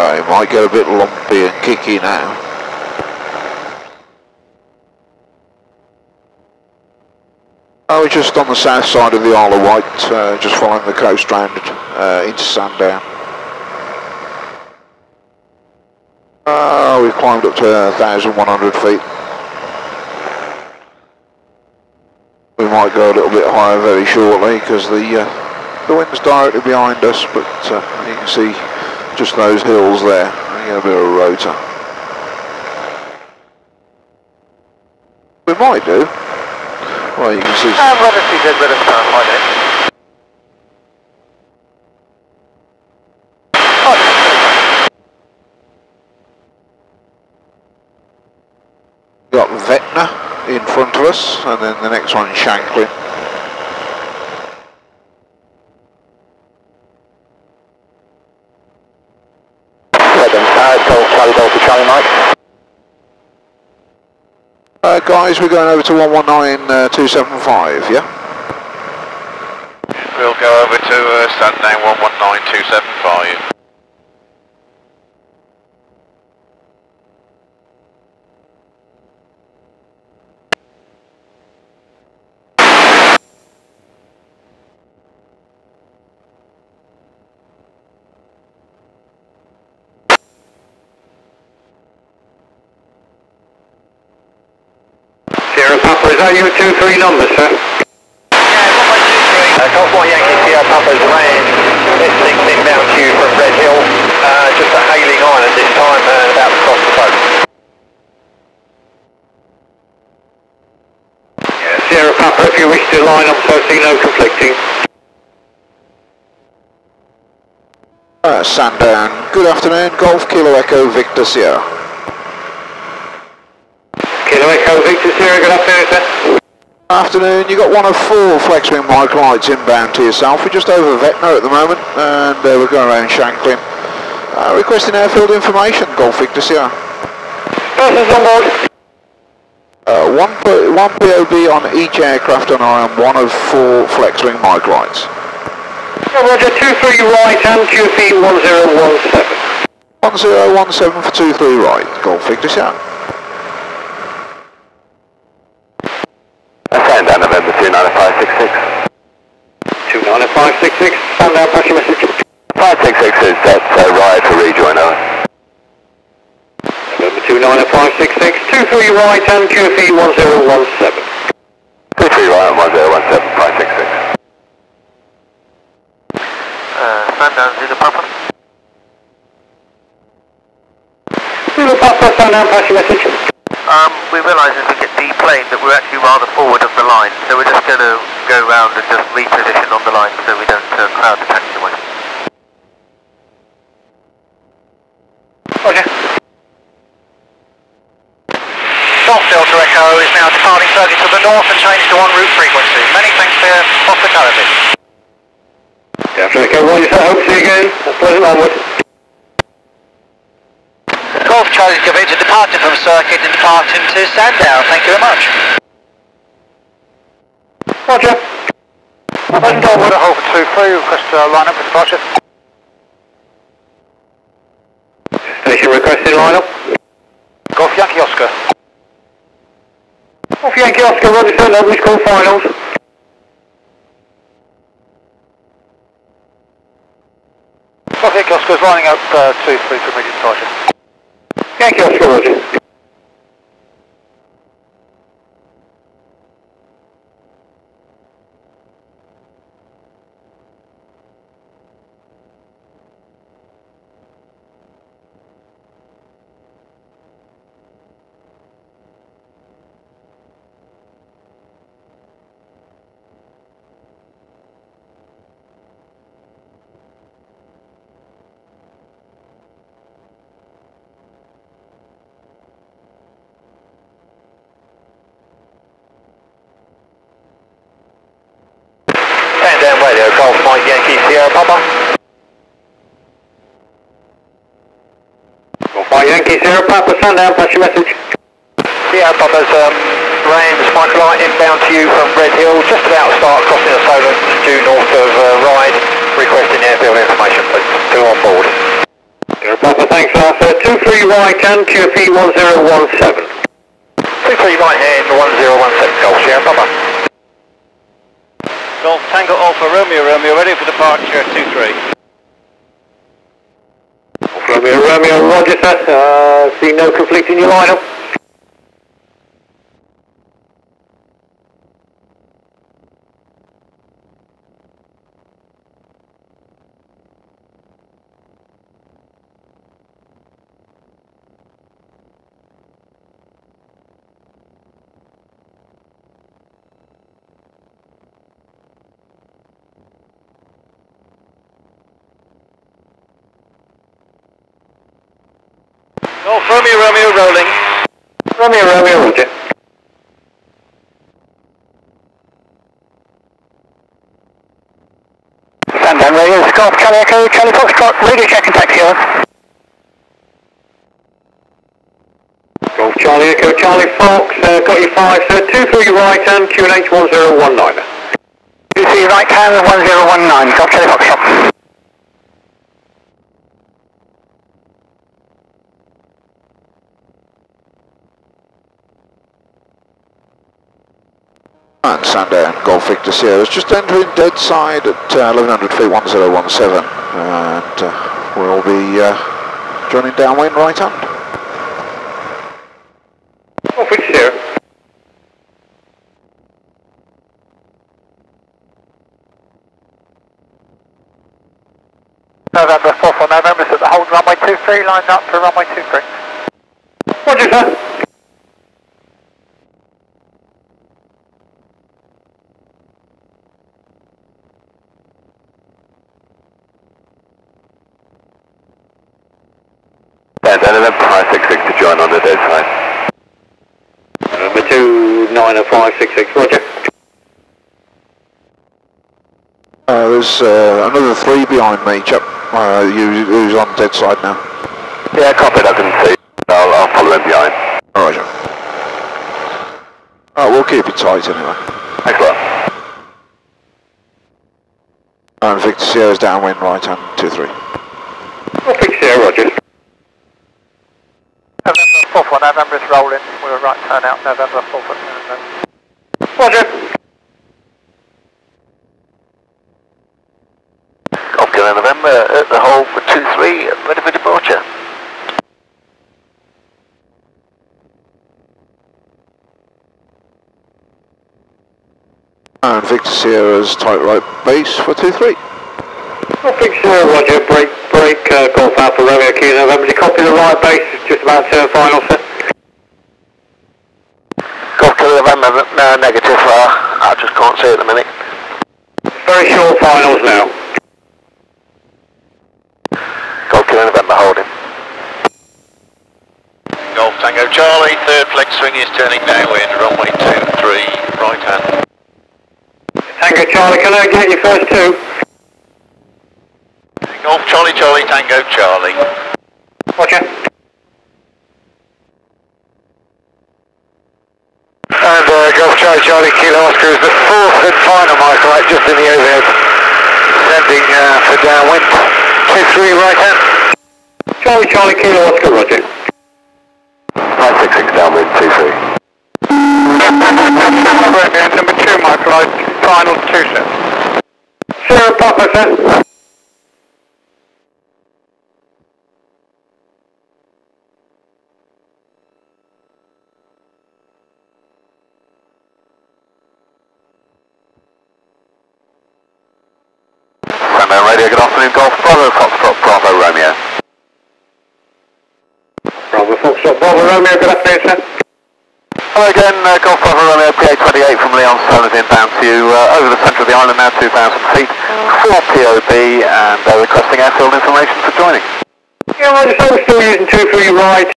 Uh, it might get a bit lumpy and kicky now. Oh, we're just on the south side of the Isle of Wight, uh, just following the coast round uh, into Sandown. Uh, we've climbed up to 1,100 feet. We might go a little bit higher very shortly because the uh, the wind's directly behind us, but uh, you can see just those hills there. We get a bit of a rotor. We might do. Well, you can see. Uh, let us see, let us uh, find it. got Ventnor in front of us, and then the next one Shanklin. Uh, guys, we're going over to 119275, yeah? We'll go over to uh, Sandown 119275. Sierra Papa, is that your two three numbers, sir? Yeah, 1123. Uh, Golf 1 Yankee Sierra Papa's Rans, S6 inbound to you from Redhill, uh, just at Hayling Island this time, uh, about to cross the boat. Yeah, Sierra Papa, if you wish to line up so I see no conflicting. Uh, Sandown, good afternoon, Golf Kilo Echo Victor Sierra. Kilo Echo Victor Sierra, good afternoon, sir. Afternoon, you got one of four flex wing lights inbound to yourself. We're just over Ventnor at the moment, and uh, we're going around Shanklin. Uh, requesting airfield information, Golf Victor Sierra. Persons on board. Uh, one, one POB on each aircraft and I am one of four flex wing micro lights. Roger, 23 right and QFE 1017. 1017 for 23 right, Golf Victor Sierra. Sandown November 29566. 29566, Sandown, pass your message. 566 is set, so right for rejoin over. November 29566, 23 right and QFE 1017. 23 right and 1017, 566. Uh, Sandown, Zulu Papa. Zulu Papa, Sandown, pass your message. Um, we realise as we get deplaned that we're actually rather forward of the line, so we're just going to go round and just reposition on the line so we don't uh, crowd the taxiway. Roger. Golf Delta Echo is now departing further to the north and changed to en route frequency. Many thanks for your hospitality. Delta Echo 1, sir, hope to see you again. Pleasant onward. Golf Charlie Quebec departing from circuit and departing to Sandown. Thank you very much. Roger. Onward at Holford 23, request uh, line up for departure. Station requesting line up. Golf Yankee Oscar. Off Yankee Oscar, Roger, sir, nobody's called finals. Golf Yankee Oscar is lining up uh, 2 3 for immediate departure. Yankee Oscar, Roger. Sandown Radio, Golf Mike Yankee Sierra Papa. Golf Mike Yankee Sierra Papa, Sandown, pass your message. Sierra Papa's um, Rans microlight inbound to you from Redhill, just about to start crossing the Solent due north of uh, Ryde. Requesting airfield information, please. Two on board. Sierra Papa, thanks for that, sir. 23 right and QFE 1017. 23 right hand, 1017, Golf Sierra, Papa. Golf Tango Alpha Romeo Romeo, ready for departure 2-3. Romeo, Romeo, roger, sir. Uh, see no conflict in your lineup. Golf Romeo Romeo rolling. Romeo, Romeo, roger. Sandown Radio, Golf Charlie Echo, Charlie Foxtrot, radio check and taxi on. Golf Charlie Echo, Charlie Fox, uh, got your 5, sir, 23 right hand, QNH 1019. 23 right hand, 1019, Golf Charlie Foxtrot. And Sandown Golf Victor Sierra is just entering dead side at uh, 1100 feet 1017 and uh, we'll be uh, joining downwind right hand. Golf Victor Sierra. November 4 for November, so the hold runway 23, lined up for runway 23. Roger, sir. And November 566 to join on the dead side. Number 290566, roger. Uh, there's uh, another three behind me, chap, uh, who- who's on dead side now. Yeah, copy, I can see. I'll, I'll follow him behind. Alright, John. Alright, we'll keep it tight anyway. Thanks a lot. And Victor Sierra's downwind right hand, 2-3. Golf Victor Sierra, roger. November 4 for November is rolling, we're right turn out, November 4th. for November. Roger. Golf Kilo November at the hole for 2-3, ready for departure. And Victor Sierra's tight right base for 2-3. Golf Victor Sierra, roger. Break, break, uh, Golf Alpha Romeo Kilo November. Did you copy the right base? Just about to turn final, sir. Golf Kilo November, no, negative, uh, I just can't see at the minute. Very short finals now. Golf Kilo November holding. Golf Tango Charlie, third flex swing is turning downwind, runway 2-3, right hand. Tango Charlie, can I get your first two? Golf Charlie Charlie Tango Charlie. Roger. And uh, Golf Charlie Charlie Kilo Oscar is the fourth and final mark right just in the overhead. Sending uh, for downwind. 2-3 right hand. Charlie, Charlie, Kilo, Oscar, roger. 566 downwind, 2-3. Number 2, my flight, final 2 sir. Sierra Papa, sir. Sandown Radio, good afternoon, Golf Bravo, Foxtrot, Bravo, Romeo. Foxtrot, Bravo, Romeo, good afternoon, sir. Hello again, uh, Golf Bravo, Romeo, PA28 from Leon Solomon inbound to you uh, over the centre of the island now, 2,000 feet, 4 POB, and uh, requesting airfield information for joining. Yeah, we're still using 2-3 right.